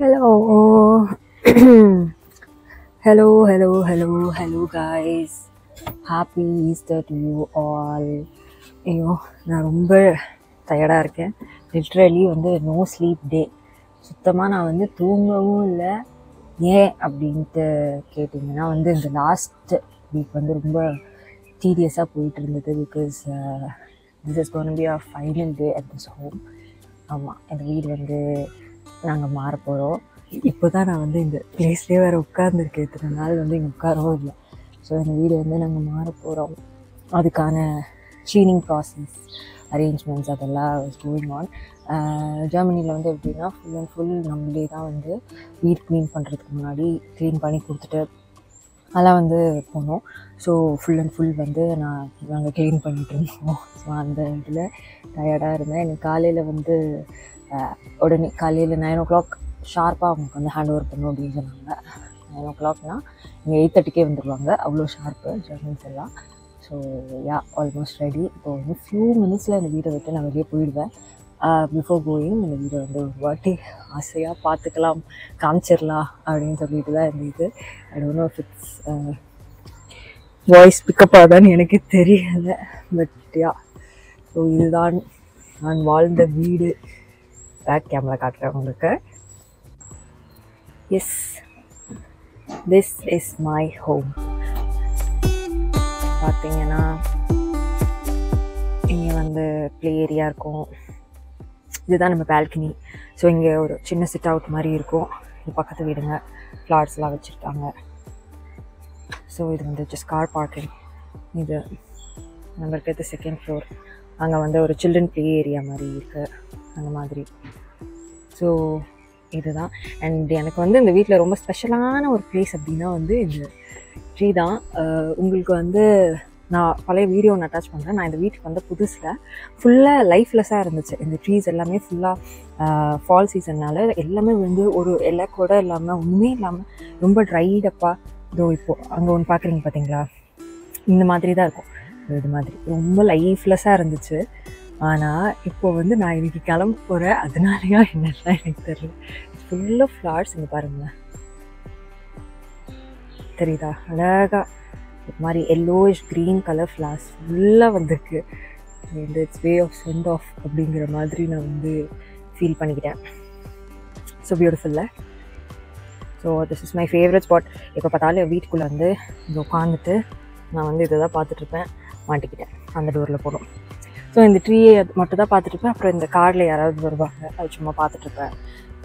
Hello. hello, hello, hello, hello, guys. Happy Easter to you all ஐயோ நான் ரொம்ப டயர்டாக இருக்கேன் லிட்ரலி வந்து நோ ஸ்லீப் டே சுத்தமாக நான் வந்து தூங்கவும் இல்லை ஏன் அப்படின்ட்டு கேட்டிங்கன்னா வந்து இந்த லாஸ்ட் வீக் வந்து ரொம்ப டீரியஸாக போயிட்டு இருந்தது because this is gonna be a final day at this home ஆமாம் இந்த வீடு வந்து நாங்கள் மாற போகிறோம் இப்போ தான் நான் வந்து இந்த பிளேஸ்லேயே வேறு உட்காந்துருக்கேன் இத்தனை நாள் வந்து இங்கே உட்காரவும் இல்லை. ஸோ இந்த வீடு வந்து நாங்கள் மாற போகிறோம் அதுக்கான க்ளீனிங் ப்ராசஸ் அரேஞ்ச்மெண்ட்ஸ் அதெல்லாம் கோயிங் ஆன் ஜெர்மனியில் வந்து எப்படின்னா ஃபுல் அண்ட் ஃபுல் நம்மளே தான் வந்து வீடு க்ளீன் பண்ணுறதுக்கு முன்னாடி க்ளீன் பண்ணி கொடுத்துட்டு அதெல்லாம் வந்து போனோம். ஸோ ஃபுல் அண்ட் ஃபுல் வந்து நான் நாங்கள் க்ளீன் பண்ணிகிட்டு இருந்தோம். ஸோ அந்த இதில் டயர்டாக இருந்தேன். எனக்கு காலையில் வந்து உடனே காலையில் நைன் ஓ கிளாக் ஷார்ப்பாக அவங்களுக்கு வந்து ஹேண்ட் ஓவர் பண்ணும் அப்படின்னு சொன்னாங்க. நைன் ஓ கிளாக்னால் இங்கே எயிட் தேர்ட்டிக்கே வந்துடுவாங்க அவ்வளோ ஷார்ப்பு ஜெர்மன்ஸ் எல்லாம். ஸோ யா ஆல்மோஸ்ட் ரெடி இப்போ வந்து ஃபியூ மினிட்ஸில் இந்த வீடை விட்டு நான் வெளியே போயிடுவேன். பிஃபோர் கோயிங் இந்த வீடை வந்து ஒரு வாட்டி ஆசையாக பார்த்துக்கலாம் காமிச்சிடலாம் அப்படின்னு சொல்லிட்டு தான் இருந்தது. I don't know it's voice pick up ஆகுதான்னு எனக்கு தெரியலை பட் யா ஸோ இதுதான் நான் வாழ்ந்த வீடு. பேக் கேமரா காட்டுறேன் உங்களுக்கு. Yes this is my home பார்த்தீங்கன்னா இங்கே வந்து ப்ளே ஏரியா இருக்கும். இதுதான் நம்ம பால்கனி ஸோ இங்கே ஒரு சின்ன சிட் அவுட் மாதிரி இருக்கும். இது பக்கத்து வீடுங்க. ஃப்ளார்ஸ்லாம் வச்சுருக்காங்க. ஸோ இது வந்து ஜஸ்ட் கார் பார்க்கிங் இது நம்ம இருக்கிறது செகண்ட் ஃப்ளோர் அங்கே வந்து ஒரு சில்ட்ரன் ப்ளே ஏரியா மாதிரி இருக்குது அந்த மாதிரி. ஸோ இதுதான். அண்ட் எனக்கு வந்து இந்த வீட்டில் ரொம்ப ஸ்பெஷலான ஒரு பிளேஸ் அப்படின்னா வந்து இந்த ட்ரீ தான். உங்களுக்கு வந்து நான் பழைய வீடியோ ஒன்று அட்டாச் பண்ணுறேன் நான் இந்த வீட்டுக்கு வந்து புதுசில் ஃபுல்லாக லைஃப்லெஸ்ஸாக இருந்துச்சு. இந்த ட்ரீஸ் எல்லாமே ஃபுல்லாக ஃபால் சீசன்னால் எல்லாமே வந்து ஒரு இலை கூட இல்லாமல் ஒன்றுமே இல்லாமல் ரொம்ப ட்ரைடப்பாக இதோ இப்போது அங்கே ஒன்று பார்க்குறீங்க பார்த்தீங்களா இந்த மாதிரி தான் இருக்கும். இது மாதிரி. ரொம்ப லைஃப்லெஸ்ஸாக இருந்துச்சு. ஆனால் இப்போ வந்து நான் இன்னைக்கு கிளம்ப போகிறேன் அதனாலயா என்னெல்லாம் எனக்கு தெரியல. ஃபுல்லாக ஃப்ளார்ஸ் இங்கே பாருங்களேன். தெரியுதா? அழகாக ஒரு மாதிரி எல்லோயிஷ் க்ரீன் கலர் ஃப்ளார்ஸ் ஃபுல்லாக வந்திருக்கு. இந்த it's way of send off அப்படிங்கிற மாதிரி நான் வந்து ஃபீல் பண்ணிக்கிட்டேன். So பியூட்டிஃபுல்ல so this is my favourite spot எப்போ பார்த்தாலும் வீட்டுக்குள்ளே வந்து இங்கே உட்காந்துட்டு நான் வந்து இதை தான் பார்த்துட்ருப்பேன் மாட்டிக்கிட்டேன். அந்த டோரில் போகணும். ஸோ இந்த ட்ரீயை மட்டும் தான் பார்த்துட்ருப்பேன் அப்புறம் இந்த காரில் யாராவது வருவாங்க அது சும்மா பார்த்துட்ருப்பேன்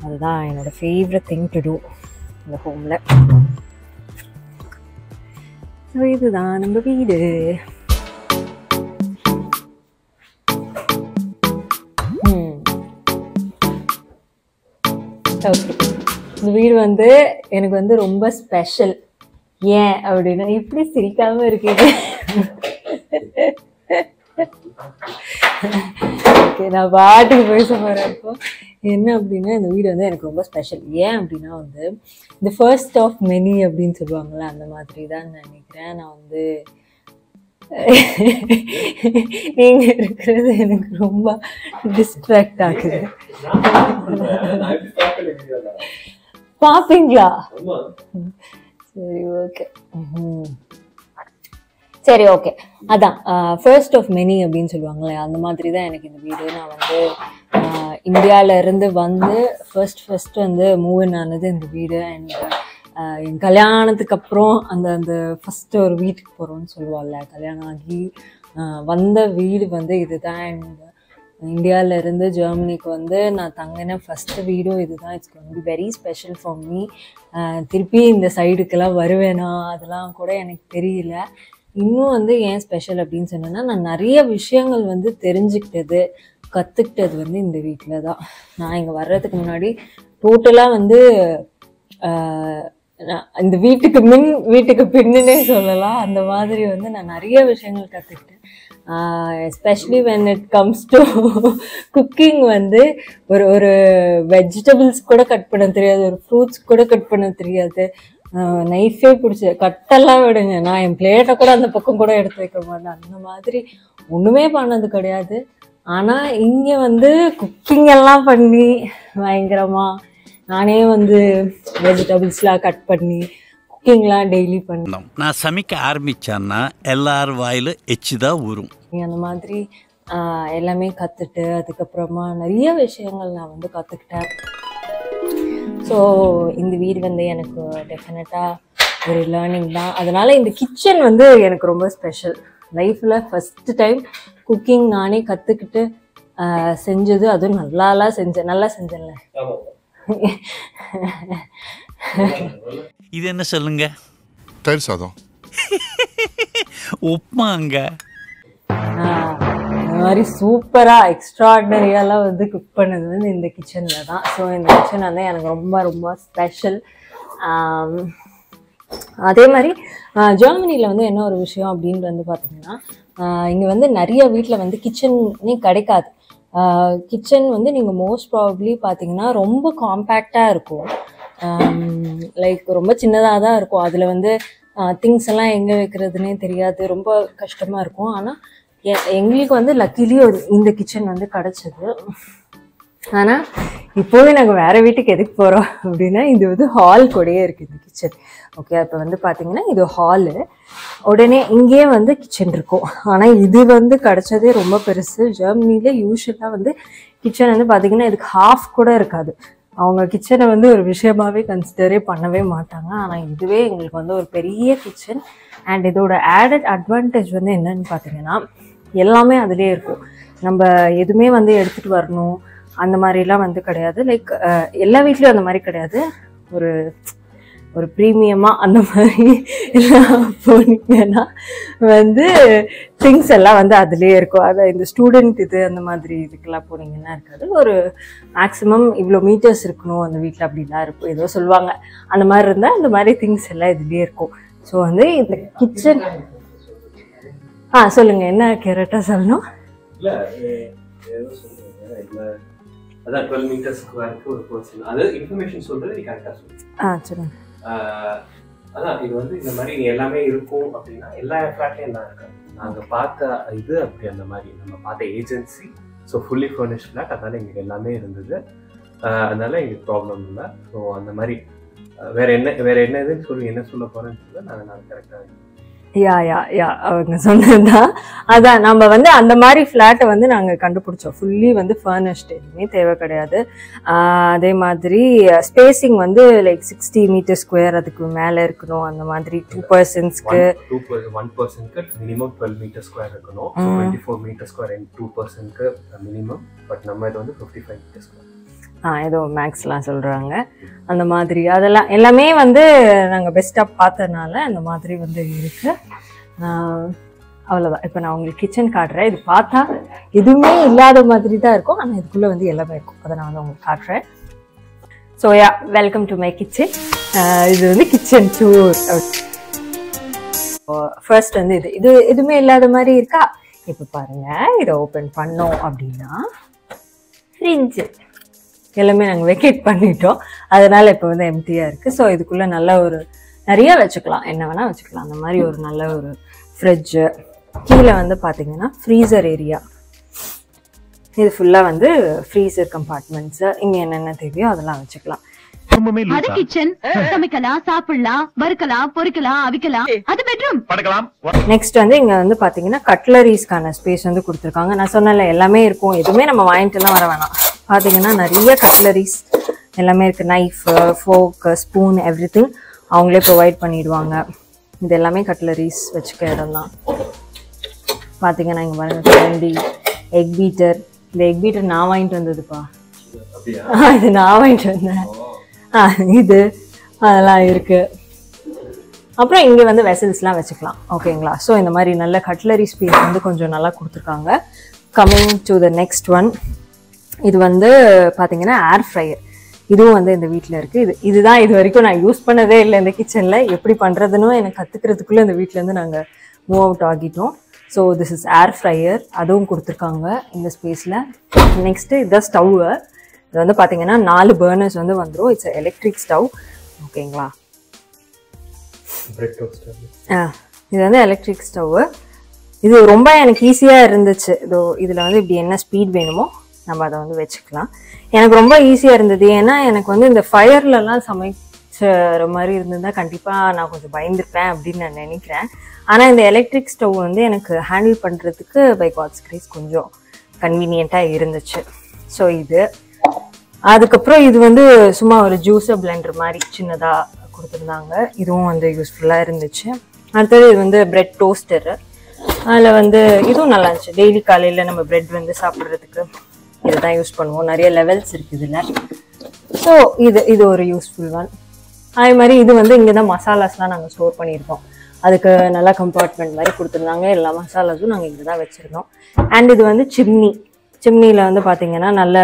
அதுதான் என்னோடய ஃபேவரட் திங் டு டூ இந்த ஹோமில் ஸோ இதுதான் நம்ம வீடு. இந்த வீடு வந்து எனக்கு வந்து ரொம்ப ஸ்பெஷல் ஏன் அப்படின்னா இப்படி சிரிக்காம இருக்கீங்க. ஓகே நான் பாட்டுக்கு பேச போகிறேன் இப்போ. என்ன அப்படின்னா இந்த வீடு வந்து எனக்கு ரொம்ப ஸ்பெஷல் ஏன் அப்படின்னா வந்து இந்த ஃபர்ஸ்ட் ஆஃப் மெனி அப்படின்னு சொல்லுவாங்கள்ல அந்த மாதிரி தான் நான் நினைக்கிறேன். நான் வந்து நீங்க இருக்கிறது எனக்கு ரொம்ப டிஸ்ட்ராக்ட் ஆகுது. பாப்பீங்களா? சரி ஓகே சரி ஓகே அதான் ஃபர்ஸ்ட் ஆஃப் மெனி அப்படின்னு சொல்லுவாங்களே அந்த மாதிரி தான் எனக்கு இந்த வீடு. நான் வந்து இந்தியாவிலேருந்து இருந்து வந்து ஃபர்ஸ்ட் ஃபர்ஸ்ட் வந்து மூவ் ஆனது இந்த வீடு. அண்ட் என் கல்யாணத்துக்கு அப்புறம் அந்த அந்த ஃபஸ்ட்டு ஒரு வீட்டுக்கு போகிறோம்னு சொல்லுவாள்ல கல்யாணம் ஆகி வந்த வீடு வந்து இதுதான். அண்ட் இந்தியாவிலேருந்து ஜெர்மனிக்கு வந்து நான் தங்கின ஃபஸ்ட்டு வீடும் இதுதான். இட்ஸ் வந்து வெரி ஸ்பெஷல் ஃபார் மீ திருப்பி இந்த சைடுக்கெல்லாம் வருவேனா? அதெல்லாம் கூட எனக்கு தெரியல. இன்னும் வந்து ஏன் ஸ்பெஷல் அப்படின்னு சொன்னேன்னா நான் நிறைய விஷயங்கள் வந்து தெரிஞ்சுக்கிட்டது கற்றுக்கிட்டது வந்து இந்த வீட்டில் தான் நான் இங்கே வர்றதுக்கு முன்னாடி டோட்டலாக வந்து இந்த வீட்டுக்கு மின் வீட்டுக்கு பின்னுனே சொல்லலாம். அந்த மாதிரி வந்து நான் நிறைய விஷயங்கள் கற்றுக்கிட்டேன் especially when it comes to cooking வந்து ஒரு ஒரு வெஜிடபிள்ஸ் கூட கட் பண்ண தெரியாது ஒரு ஃப்ரூட்ஸ் கூட கட் பண்ண தெரியாது. நைஃபே பிடிச்சி கட்டெல்லாம் விடுங்க. நான் என் பிளேட்டை கூட அந்த பக்கம் கூட எடுத்து வைக்க மாட்டேன். அந்த மாதிரி ஒன்றுமே பண்ணது கிடையாது. ஆனால் இங்கே வந்து குக்கிங் எல்லாம் பண்ணி பயங்கரமாக நானே வந்து வெஜிடபிள்ஸ்லாம் கட் பண்ணி குக்கிங்லாம் டெய்லி பண்ணி. நான் சமைக்க ஆரம்பிச்சேன்னா எல்லார் வாயில எச்சு தான் ஊறும். அந்த மாதிரி எல்லாமே கற்றுட்டு அதுக்கப்புறமா நிறைய விஷயங்கள் நான் வந்து கற்றுக்கிட்டேன் ஸோ இந்த வீடு வந்து எனக்கு டெஃபினட்டாக ஒரு லேர்னிங் தான். அதனால இந்த கிச்சன் வந்து எனக்கு ரொம்ப ஸ்பெஷல் லைஃப்பில் ஃபஸ்ட்டு டைம் குக்கிங் நானே கற்றுக்கிட்டு செஞ்சது. அதுவும் நல்லாலாம் செஞ்சேன் நல்லா செஞ்சேன்ல. இது என்ன சொல்லுங்க? தயிர் சாதம். உப்மாங்க ஆஹ், இந்த மாதிரி சூப்பராக எக்ஸ்ட்ராடினரியாலாம் வந்து குக் பண்ணது வந்து இந்த கிச்சனில் தான். ஸோ இந்த கிச்சன் வந்து எனக்கு ரொம்ப ரொம்ப ஸ்பெஷல் அதே மாதிரி ஜெர்மனியில் வந்து என்ன ஒரு விஷயம் அப்படின்னு வந்து பார்த்தீங்கன்னா இங்கே வந்து நிறைய வீட்டில் வந்து கிச்சனே கிடைக்காது. கிச்சன் வந்து நீங்கள் மோஸ்ட் ப்ராபப்ளி பார்த்தீங்கன்னா ரொம்ப காம்பேக்டாக இருக்கும். லைக் ரொம்ப சின்னதாக தான் இருக்கும். அதில் வந்து திங்ஸ் எல்லாம் எங்கே வைக்கிறதுனே தெரியாது. ரொம்ப கஷ்டமாக இருக்கும். ஆனால் எங்களுக்கு வந்து லக்கிலி ஒரு இந்த கிச்சன் வந்து கிடச்சிது. ஆனால் இப்போவே நாங்கள் வேறு வீட்டுக்கு எதுக்கு போகிறோம் அப்படின்னா இது வந்து ஹால் கூடயே இருக்குது இந்த கிச்சன் ஓகே இப்போ வந்து பார்த்தீங்கன்னா இது ஹாலு உடனே இங்கேயே வந்து கிச்சன் இருக்கும். ஆனால் இது வந்து கிடச்சதே ரொம்ப பெருசு. ஜெர்மனியில் யூஸ்வலாக வந்து கிச்சன் வந்து பார்த்தீங்கன்னா இதுக்கு ஹாஃப் கூட இருக்காது. அவங்க கிச்சனை வந்து ஒரு விஷயமாகவே கன்சிடரே பண்ணவே மாட்டாங்க. ஆனால் இதுவே எங்களுக்கு வந்து ஒரு பெரிய கிச்சன் அண்ட் இதோட ஆடட் அட்வான்டேஜ் வந்து என்னன்னு பார்த்தீங்கன்னா எல்லாமே அதிலே இருக்கும். நம்ம எதுவுமே வந்து எடுத்துகிட்டு வரணும். அந்த மாதிரிலாம் வந்து கிடையாது. லைக் எல்லா வீட்லேயும் அந்த மாதிரி கிடையாது. ஒரு ஒரு ப்ரீமியமாக அந்த மாதிரி எல்லாம் போனீங்கன்னா வந்து திங்ஸ் எல்லாம் வந்து அதுலேயே இருக்கும். அதை இந்த ஸ்டூடெண்ட் இது அந்த மாதிரி இதுக்கெல்லாம் போனீங்கன்னா இருக்காது. ஒரு மேக்ஸிமம் இவ்வளோ மீட்டர்ஸ் இருக்கணும் அந்த வீட்டில் அப்படிலாம் இருக்கும். ஏதோ சொல்லுவாங்க. அந்த மாதிரி இருந்தால் அந்த மாதிரி திங்ஸ் எல்லாம் இதுலேயே இருக்கும். ஸோ வந்து இந்த கிச்சன் ஆ சொல்லுங்கள் என்ன கேரட்டாக சொல்லணும்? சொல்லுங்க. அதான் டுவெல் மீட்டர் ஸ்கொயருக்கு ஒரு பர்சன் அது இன்ஃபர்மேஷன் சொல்றது நீ கரெக்டா சொல்லு. ஆ அதான் இது வந்து இந்த மாதிரி எல்லாமே இருக்கும் அப்படின்னா எல்லா ஃபிளாட்லயும் தான் இருக்காது. நாங்க பார்த்த இது அப்படி அந்த மாதிரி. நம்ம பார்த்த agency so fully furnish flat அதனால எங்களுக்கு எல்லாமே இருந்தது. அதனால எங்களுக்கு ப்ராப்ளம் இல்லை. ஸோ அந்த மாதிரி வேற என்ன வேற என்ன இதுன்னு சொல்லி என்ன சொல்ல போறேன்னு சொல்ல நான் நான் கரெக்டாக யா யா யா அவங்க சொன்னதுதான். அதான் நம்ம வந்து அந்த மாதிரி ஃப்ளாட்டை வந்து நாங்கள் கண்டுபிடிச்சோம். ஃபுல்லி வந்து ஃபர்னிஷ்டு எதுவுமே தேவை கிடையாது. அதே மாதிரி ஸ்பேசிங் வந்து லைக் சிக்ஸ்டி மீட்டர் ஸ்கொயர் அதுக்கு மேலே இருக்கணும். அந்த மாதிரி டூ பர்சன்ஸ்க்கு டூ ஒன் பர்சன்ட்க்கு மினிமம் டுவெல் மீட்டர் ஸ்கொயர் இருக்கணும். Twenty four metre square two பர்சன்ட்க்கு minimum but நம்ம இது வந்து ஃபிஃப்டி ஃபைவ் மீட்டர் ஸ்கொயர் ஏதோ மேக்ஸ்லாம் சொல்கிறாங்க அந்த மாதிரி அதெல்லாம் எல்லாமே வந்து நாங்கள் பெஸ்ட்டாக பார்த்தனால அந்த மாதிரி வந்து இருக்குது அவ்வளோதான் இப்போ நான் உங்களுக்கு கிச்சன் காட்டுறேன். இது பார்த்தா எதுவுமே இல்லாத மாதிரி தான் இருக்கும். ஆனால் இதுக்குள்ளே வந்து எல்லாமே இருக்கும். அதை நான் வந்து உங்களுக்கு காட்டுறேன். So yeah welcome to my kitchen இது வந்து கிச்சன் டூர் ஃபர்ஸ்ட் வந்து இது இது எதுவுமே இல்லாத மாதிரி இருக்கா? இப்போ பாருங்க இதை ஓப்பன் பண்ணோம் அப்படின்னா ஃப்ரிட்ஜு எல்லாமே நாங்கள் வெக்கேட் பண்ணிட்டோம். அதனால இப்போ வந்து எம்டியாக இருக்குது ஸோ இதுக்குள்ளே நல்ல ஒரு நிறைய வச்சுக்கலாம். என்ன வேணால் வச்சுக்கலாம். அந்த மாதிரி ஒரு நல்ல ஒரு ஃப்ரிட்ஜு கீழே வந்து பார்த்தீங்கன்னா ஃப்ரீசர் ஏரியா இது ஃபுல்லாக வந்து ஃப்ரீசர் கம்பார்ட்மெண்ட்ஸு இங்கே என்னென்ன தேவையோ அதெல்லாம் வச்சுக்கலாம். அது கிச்சன் சமைக்கலாம் சாப்பிடலாம் வறுக்கலாம் பொரிக்கலாம் அவிக்கலாம். அது பெட்ரூம் நெக்ஸ்ட் வந்து இங்கே வந்து பார்த்தீங்கன்னா கட்லரிஸ்க்கான ஸ்பேஸ் வந்து கொடுத்துருக்காங்க. நான் சொன்னல எல்லாமே இருக்கும். எதுவுமே நம்ம வாங்கிட்டுலாம் வர வேணாம். பார்த்தீங்கன்னா நிறைய கட்லரிஸ் எல்லாமே இருக்குது knife fork spoon everything அவங்களே ப்ரொவைட் பண்ணிடுவாங்க. இது எல்லாமே கட்லரிஸ் வச்சுக்க இடம் தான். பார்த்தீங்கன்னா இங்கே பாருங்க கேண்டி எக் பீட்டர் இந்த எக் பீட்டர் நான் வாங்கிட்டு வந்ததுப்பா. இது நான் வாங்கிட்டு வந்தேன். இது. அதெல்லாம் இருக்குது அப்புறம் இங்கே வந்து வெசல்ஸ்லாம் வச்சுக்கலாம். ஓகேங்களா ஸோ இந்த மாதிரி நல்ல கட்லரி ஸ்பேஸ் வந்து கொஞ்சம் நல்லா கொடுத்துருக்காங்க. Coming to the next one இது வந்து பார்த்தீங்கன்னா ஏர் ஃப்ரையர் இதுவும் வந்து இந்த வீட்டில் இருக்குது இது இதுதான் இது வரைக்கும் நான் யூஸ் பண்ணதே இல்லை இந்த கிச்சனில் எப்படி பண்ணுறதுன்னு எனக்கு கற்றுக்கிறதுக்குள்ளே இந்த வீட்டிலேருந்து நாங்கள் மூவ் அவுட் ஆகிட்டோம். So this is air fryer அதுவும் கொடுத்துருக்காங்க இந்த ஸ்பேஸில் நெக்ஸ்ட்டு இதுதான் ஸ்டவ்வு இது வந்து பார்த்தீங்கன்னா நாலு பர்னர்ஸ் வந்து வந்துடும் இட்ஸ் எலக்ட்ரிக் ஸ்டவ் ஓகேங்களா ஆ இது வந்து எலக்ட்ரிக் ஸ்டவ்வு இது ரொம்ப எனக்கு ஈஸியாக இருந்துச்சு. இதோ இதில் வந்து இப்படி என்ன ஸ்பீட் வேணுமோ நம்ம அதை வந்து வச்சுக்கலாம். எனக்கு ரொம்ப ஈஸியாக இருந்தது. ஏன்னா எனக்கு வந்து இந்த ஃபயர்லலாம் சமைச்ச மாதிரி இருந்திருந்தா கண்டிப்பாக நான் கொஞ்சம் பயந்துருப்பேன் அப்படின்னு நான் நினைக்கிறேன். ஆனால் இந்த எலக்ட்ரிக் ஸ்டவ் வந்து எனக்கு ஹேண்டில் பண்ணுறதுக்கு பை காட்ஸ் கிரேஸ் கொஞ்சம் கன்வீனியண்ட்டாக இருந்துச்சு. ஸோ இது. அதுக்கப்புறம் இது வந்து சும்மா ஒரு ஜூஸர் பிளெண்டர் மாதிரி சின்னதாக கொடுத்துருந்தாங்க. இதுவும் வந்து யூஸ்ஃபுல்லாக இருந்துச்சு. அடுத்தது இது வந்து பிரெட் டோஸ்டரு அதில் வந்து இதுவும் நல்லா இருந்துச்சு. டெய்லி காலையில் நம்ம பிரெட் வந்து சாப்பிட்றதுக்கு இதை தான் யூஸ் பண்ணுவோம். நிறைய லெவல்ஸ் இருக்குது இதில். ஸோ இது இது ஒரு யூஸ்ஃபுல் ஒன் அதே மாதிரி இது வந்து இங்கே தான் மசாலாஸ்லாம் நாங்கள் ஸ்டோர் பண்ணியிருக்கோம். அதுக்கு நல்லா கம்பார்ட்மெண்ட் மாதிரி கொடுத்துருந்தாங்க. எல்லா மசாலாஸும் நாங்கள் இங்கே தான் வச்சுருந்தோம். அண்ட் இது வந்து சிம்னி சிம்னியில் வந்து பார்த்தீங்கன்னா நல்ல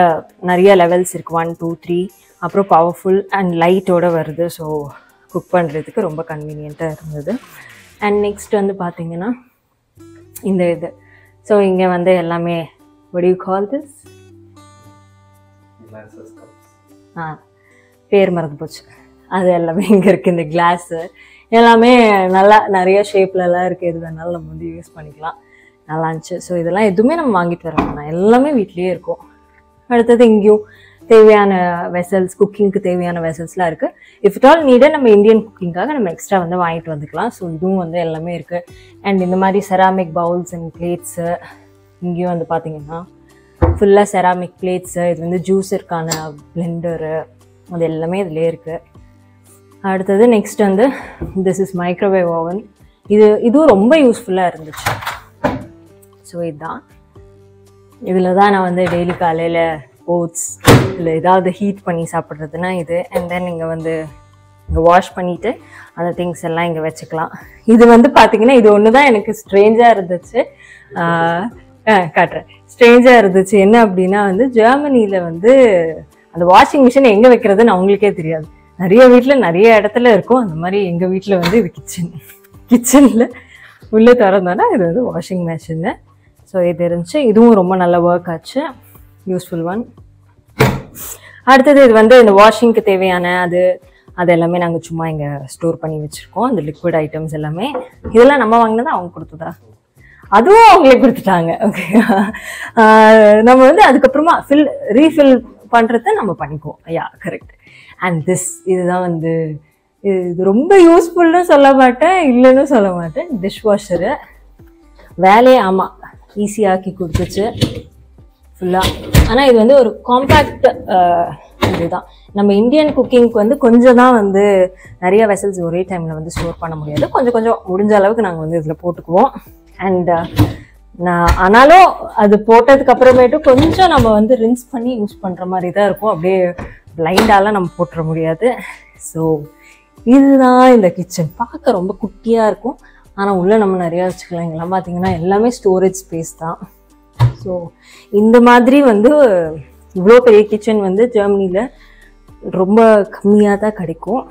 நிறைய லெவல்ஸ் இருக்குது ஒன் டூ த்ரீ அப்புறம் பவர்ஃபுல் அண்ட் லைட்டோட வருது. ஸோ குக் பண்ணுறதுக்கு ரொம்ப கன்வீனியண்ட்டாக இருந்தது. அண்ட் நெக்ஸ்ட் வந்து பார்த்தீங்கன்னா இந்த இது. ஸோ இங்கே வந்து எல்லாமே call this? கிளாஸஸ் கப்ஸ் ஆ பேர் மறந்து போச்சு. அது எல்லாமே இங்கே இருக்குது இந்த கிளாஸு எல்லாமே நல்லா நிறைய ஷேப்லலாம் இருக்குது எது வேணாலும் நம்ம வந்து யூஸ் பண்ணிக்கலாம். நல்லா இருந்துச்சு ஸோ இதெல்லாம் எதுவுமே நம்ம வாங்கிட்டு வர எல்லாமே வீட்லேயே இருக்கும். அடுத்தது இங்கேயும் தேவையான வெசல்ஸ் குக்கிங்க்கு தேவையான வெசல்ஸ்லாம் இருக்குது இஃப் இட் ஆல் நீடட் நம்ம இந்தியன் குக்கிங்காக நம்ம எக்ஸ்ட்ரா வந்து வாங்கிட்டு வந்துக்கலாம். ஸோ இதுவும் வந்து எல்லாமே இருக்குது அண்ட் இந்த மாதிரி செராமிக் பவுல்ஸ் அண்ட் பிளேட்ஸு இங்கேயும் வந்து பார்த்தீங்கன்னா ஃபுல்லாக செராமிக் பிளேட்ஸு இது வந்து ஜூஸருக்கான பிளெண்டரு அது எல்லாமே இதிலே இருக்குது அடுத்தது நெக்ஸ்ட் வந்து திஸ் இஸ் மைக்ரோவேவ் ஓவன் இது இதுவும் ரொம்ப யூஸ்ஃபுல்லாக இருந்துச்சு. ஸோ இதுதான் இதில் தான் நான் வந்து டெய்லி காலையில் ஓட்ஸ் இல்லை ஏதாவது ஹீட் பண்ணி சாப்பிட்றதுனா இது. அண்ட் தென் இங்கே வந்து இங்கே வாஷ் பண்ணிவிட்டு அந்த திங்ஸ் எல்லாம் இங்கே வச்சுக்கலாம். இது வந்து பார்த்தீங்கன்னா இது ஒன்று தான் எனக்கு ஸ்ட்ரேஞ்சாக இருந்துச்சு. காட்டுறேன். ஸ்ட்ரேஞ்சாக இருந்துச்சு. என்ன அப்படின்னா வந்து ஜெர்மனியில் வந்து அந்த வாஷிங் மிஷின் எங்கே வைக்கிறதுன்னு அவங்களுக்கே தெரியாது. நிறைய வீட்டில் நிறைய இடத்துல இருக்கும். அந்த மாதிரி எங்கள் வீட்டில் வந்து இது கிச்சன் கிச்சனில் உள்ளே திறந்தோன்னா இது வந்து வாஷிங் மிஷின்னு ஸோ இது இருந்துச்சு இதுவும் ரொம்ப நல்ல ஒர்க் ஆச்சு. யூஸ்ஃபுல் ஒன் அடுத்தது இது வந்து இந்த வாஷிங்க்கு தேவையான அது அது எல்லாமே நாங்கள் சும்மா இங்கே ஸ்டோர் பண்ணி வச்சுருக்கோம். அந்த லிக்விட் ஐட்டம்ஸ் எல்லாமே. இதெல்லாம் நம்ம வாங்கினதா அவங்க கொடுத்ததா? அதுவும் அவங்களே கொடுத்துட்டாங்க. ஓகே நம்ம வந்து அதுக்கப்புறமா ஃபில் ரீஃபில் பண்ணுறத நம்ம பண்ணிக்குவோம். யா கரெக்ட் அண்ட் திஸ் இதுதான் வந்து இது இது ரொம்ப யூஸ்ஃபுல்னு சொல்ல மாட்டேன். இல்லைன்னு சொல்ல மாட்டேன். டிஷ் வாஷரு வேலையே ஆமாம் ஈஸியாக்கி கொடுத்துச்சு. ஃபுல்லாக ஆனால் இது வந்து ஒரு காம்பேக்ட் இதுதான். நம்ம இந்தியன் குக்கிங்க்கு வந்து கொஞ்சம் தான் வந்து நிறைய வெசல்ஸ் ஒரே டைமில் வந்து ஸ்டோர் பண்ண முடியாது. கொஞ்சம் கொஞ்சம் முடிஞ்ச அளவுக்கு நாங்கள் வந்து இதில் போட்டுக்குவோம். அண்ட் நான் ஆனாலும் அது போட்டதுக்கு அப்புறமேட்டு கொஞ்சம் நம்ம வந்து ரின்ஸ் பண்ணி யூஸ் பண்ணுற மாதிரி தான் இருக்கும். அப்படியே பிளைண்டாலாம் நம்ம போட்டுற முடியாது. ஸோ இதுதான் இந்த கிச்சன் பார்க்க ரொம்ப குட்டியாக இருக்கும். ஆனால் உள்ளே நம்ம நிறையா வச்சுக்கலாம். இங்கெல்லாம் பார்த்தீங்கன்னா எல்லாமே ஸ்டோரேஜ் ஸ்பேஸ் தான். ஸோ இந்த மாதிரி வந்து இவ்வளோ பெரிய கிச்சன் வந்து ஜெர்மனியில் ரொம்ப கம்மியாக தான் கிடைக்கும்.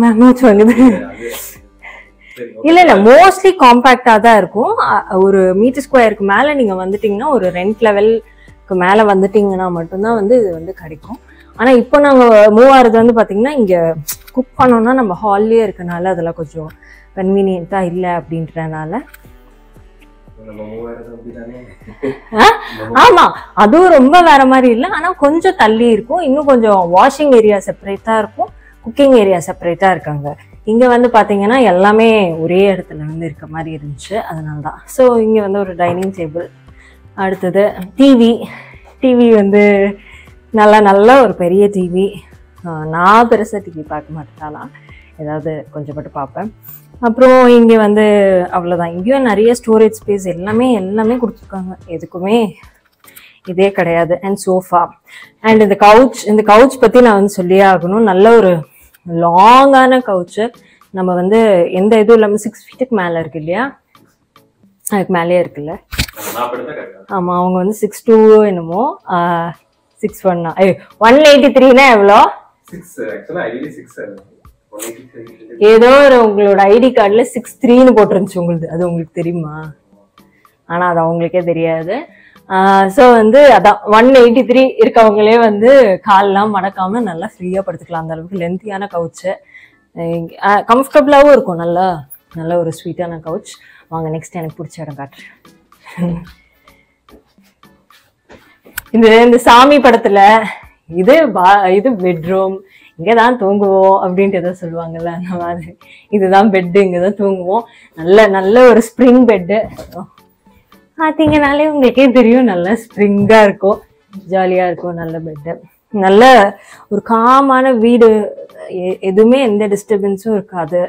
மேம் வாங்குது இல்லை இல்லை மோஸ்ட்லி காம்பேக்டாக தான் இருக்கும். ஒரு மீட்டர் ஸ்கொயருக்கு மேலே நீங்கள் வந்துட்டிங்கன்னா ஒரு ரெண்ட் லெவலுக்கு மேலே வந்துட்டிங்கன்னா மட்டும்தான் வந்து இது வந்து கிடைக்கும். ஆனால் இப்போ நாங்கள் மூவ் ஆகிறது வந்து பார்த்தீங்கன்னா இங்கே குக் பண்ணோம்னா நம்ம ஹால்லேயே இருக்கனால அதெல்லாம் கொஞ்சம் கன்வீனியண்ட்டாக இல்லை அப்படின்றனால. நம்ம மூவாயிரம் அப்படிதானே ஆ? ஆமா. அதுவும் ரொம்ப வேற மாதிரி இல்லை. ஆனா கொஞ்சம் தள்ளி இருக்கும். இன்னும் கொஞ்சம் வாஷிங் ஏரியா செப்பரேட்டா இருக்கும். குக்கிங் ஏரியா செப்பரேட்டா இருக்காங்க. இங்க வந்து பாத்தீங்கன்னா எல்லாமே ஒரே இடத்துல வந்து இருக்க மாதிரி இருந்துச்சு. அதனால தான் ஸோ இங்க வந்து ஒரு டைனிங் டேபிள் அடுத்தது டிவி டிவி வந்து நல்லா நல்ல ஒரு பெரிய டிவி நான் பெருசாக டிவி பார்க்க மாட்டேனாலா ஏதாவது கொஞ்சம் மட்டும் பார்ப்பேன். அப்புறம் இங்கே வந்து அவ்வளோதான் இங்கேயும் நிறைய ஸ்டோரேஜ் ஸ்பேஸ் எல்லாமே எல்லாமே கொடுத்துருக்காங்க. எதுக்குமே? இதே கிடையாது. அண்ட் சோஃபா அண்ட் இந்த கவுச் இந்த கவுச் பற்றி நான் வந்து சொல்லியே ஆகணும். நல்ல ஒரு லாங்கான கவுச்சு நம்ம வந்து எந்த இதுவும் இல்லாமல் சிக்ஸ் ஃபீட்டுக்கு மேலே இருக்கு இல்லையா? அதுக்கு மேலேயே இருக்குல்ல? ஆமாம் அவங்க வந்து சிக்ஸ் டூ என்னமோ சிக்ஸ் ஒன்னா ஒன் எயிட்டி த்ரீனா எவ்வளோ? சிக்ஸ் ஆக்சுவலாக சிக்ஸ் ஏதோ ஒரு உங்களோட ஐடி கார்டில் சிக்ஸ் த்ரீன்னு போட்டிருந்துச்சு உங்களுக்கு அது உங்களுக்கு தெரியுமா? ஆனால் அது அவங்களுக்கே தெரியாது. ஸோ வந்து அதான் ஒன் எயிட்டி த்ரீ இருக்கவங்களே வந்து கால்லாம் மடக்காம நல்லா ஃப்ரீயாக படுத்துக்கலாம். அந்த அளவுக்கு லென்த்தியான கவுச்சு கம்ஃபர்டபுளாகவும் இருக்கும். நல்லா நல்ல ஒரு ஸ்வீட்டான கவுச் வாங்க நெக்ஸ்ட் எனக்கு பிடிச்ச இடம் காட்டுறேன் இந்த இந்த சாமி படத்தில் இது பா இது பெட்ரூம் இங்கதான் தூங்குவோம் அப்படின்ட்டு ஏதோ சொல்லுவாங்கல்ல அந்த மாதிரி. இதுதான் பெட்டு இங்கதான் தூங்குவோம். நல்ல நல்ல ஒரு ஸ்ப்ரிங் பெட்டு பார்த்தீங்கனாலே உங்களுக்கே தெரியும் நல்லா ஸ்ப்ரிங்கா இருக்கும் ஜாலியா இருக்கும் நல்ல பெட்டு நல்ல ஒரு காமான வீடு எதுவுமே எந்த டிஸ்டர்பன்ஸும் இருக்காது.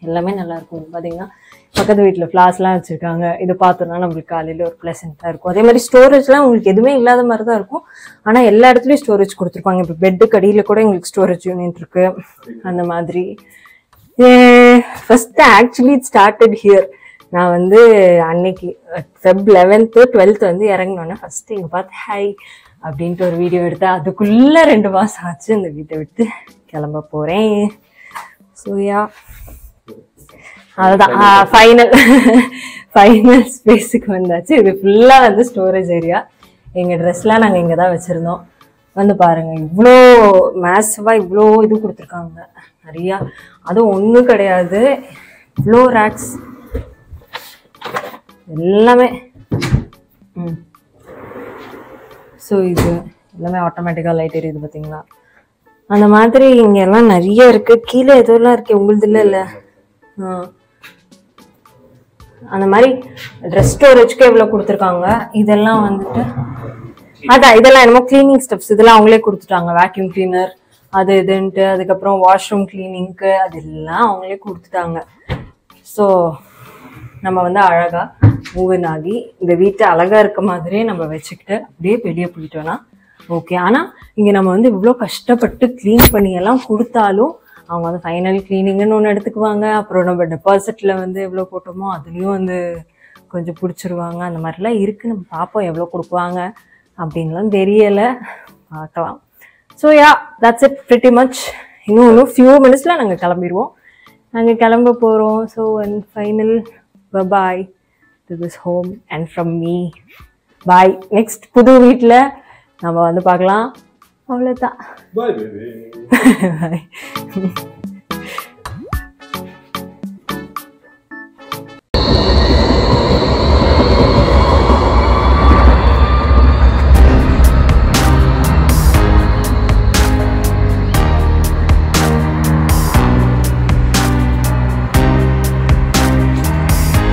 எல்லாமே நல்லா இருக்கும். பார்த்தீங்கன்னா பக்கத்து வீட்டில் ஃப்ளாஸ்லாம் வச்சுருக்காங்க. இதை பார்த்தோன்னா நம்மளுக்கு காலையில் ஒரு ப்ளசண்ட்டாக இருக்கும். அதே மாதிரி ஸ்டோரேஜ்லாம் உங்களுக்கு எதுவுமே இல்லாத மாதிரி தான் இருக்கும். ஆனால் எல்லா இடத்துலையும் ஸ்டோரேஜ் கொடுத்துருப்பாங்க. இப்போ பெட்டுக்கு அடியில் கூட எங்களுக்கு ஸ்டோரேஜ் யூனிட் இருக்கு. அந்த மாதிரி. First actually it started here நான் வந்து அன்னைக்கு ஃபெப் லெவன்த்து டுவெல்த்து வந்து இறங்கினோன்னே ஃபஸ்ட்டு இங்கே பார்த்து ஹை அப்படின்ட்டு ஒரு வீடியோ எடுத்தேன் அதுக்குள்ளே ரெண்டு மாதம் ஆச்சு இந்த வீட்டை விட்டு கிளம்ப போகிறேன் சூயா அதுதான். ஃபைனல் ஃபைனல் ஸ்பேஸுக்கு வந்தாச்சு. இது ஃபுல்லாக வந்து ஸ்டோரேஜ் ஏரியா எங்கள் ட்ரெஸ்லாம் நாங்கள் இங்கே தான் வச்சுருந்தோம். வந்து பாருங்க இவ்வளோ மேசிவாக இவ்வளோ இது கொடுத்துருக்காங்க. நிறையா. அதுவும் ஒன்றும் கிடையாது. இவ்வளோ ரேக்ஸ் எல்லாமே. ம். ஸோ இது எல்லாமே ஆட்டோமேட்டிக்காக லைட் எரியுது பார்த்தீங்களா அந்த மாதிரி இங்க எல்லாம் நிறைய இருக்கு. கீழே எதுவும் இருக்கு. உங்களுது இல்ல இல்ல? ஆ. அந்த மாதிரி ட்ரெஸ் ஸ்டோரேஜ்க்கு எவ்வளோ கொடுத்துருக்காங்க. இதெல்லாம் வந்துட்டு அதான் இதெல்லாம் என்னமோ கிளீனிங் ஸ்டெப்ஸ் இதெல்லாம் அவங்களே கொடுத்துட்டாங்க. வேக்யூம் கிளீனர் அது இதுன்ட்டு அதுக்கப்புறம் வாஷ்ரூம் கிளீனிங்க்கு அதெல்லாம் அவங்களே கொடுத்துட்டாங்க. ஸோ நம்ம வந்து அழகாக மூவன் ஆகி இந்த வீட்டை அழகாக இருக்க மாதிரியே நம்ம வச்சுக்கிட்டு அப்படியே வெளியே போயிட்டோம்னா ஓகே ஆனால் இங்கே நம்ம வந்து இவ்வளோ கஷ்டப்பட்டு க்ளீன் பண்ணி எல்லாம் கொடுத்தாலும் அவங்க வந்து ஃபைனல் க்ளீனிங்குன்னு ஒன்று எடுத்துக்குவாங்க. அப்புறம் நம்ம டெபாசிட்டில் வந்து எவ்வளோ போட்டோமோ அதுலேயும் வந்து கொஞ்சம் பிடிச்சிருவாங்க. அந்த மாதிரிலாம் இருக்குது நம்ம பார்ப்போம் எவ்வளோ கொடுக்குவாங்க அப்படின்லாம் தெரியலை. பார்க்கலாம். So yeah that's it pretty much இன்னும் இன்னும் ஃபியூ மினிட்ஸில் நாங்கள் கிளம்பிடுவோம். நாங்கள் கிளம்ப போகிறோம் so and final bye to this home and from me bye next புது வீட்டில் நம்ம வந்து பார்க்கலாம். அவ்வளோதான் bye baby bye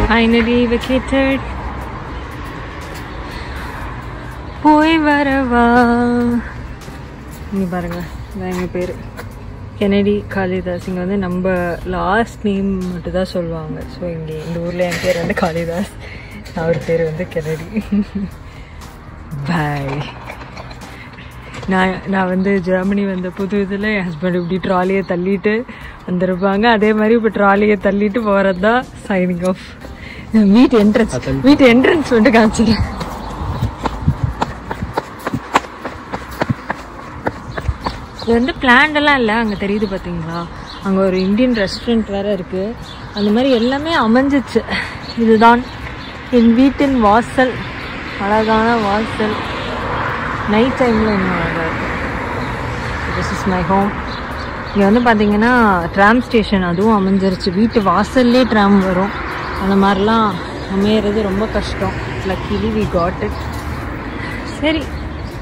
finally vacated போய் வரவா இங்க பாருங்க இதான் எங்க பேரு. கெனடி காளிதாஸ் இங்க வந்து நம்ம லாஸ்ட் நேம் மட்டும் தான் சொல்லுவாங்க. ஸோ இங்கே இந்த ஊர்ல என் பேர் வந்து காளிதாஸ். அவர் பேர் வந்து கெனடி பாய் நான் நான் வந்து ஜெர்மனி வந்த புது இதில் என் ஹஸ்பண்ட் இப்படி ட்ராலியை தள்ளிட்டு வந்திருப்பாங்க. அதே மாதிரி இப்போ ட்ராலியை தள்ளிட்டு போகிறது தான் சைனிங் ஆஃப் வீட்டு என்ட்ரன்ஸ் வீட்டு என்ட்ரன்ஸ் வந்து காமிச்சிடுறேன். இது வந்து பிளான்டெல்லாம் இல்லை. அங்கே தெரியுது பார்த்தீங்களா அங்கே ஒரு இந்தியன் ரெஸ்டாரண்ட் வேறு இருக்குது அந்த மாதிரி எல்லாமே அமைஞ்சிச்சு. இதுதான். என் வீட்டின் வாசல். அழகான வாசல். நைட் டைமில் இன்னும் அழகாக இருக்குது திஸ் இஸ் மை ஹோம் இங்கே வந்து பார்த்திங்கன்னா ட்ராம் ஸ்டேஷன் அதுவும் அமைஞ்சிருச்சு. வீட்டு வாசல்லே ட்ராம் வரும். அந்த மாதிரிலாம் அமையிறது ரொம்ப கஷ்டம். லக்கிலி வி காட் இட் சரி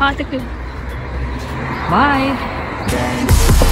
பார்த்துக்கு பாய் gang.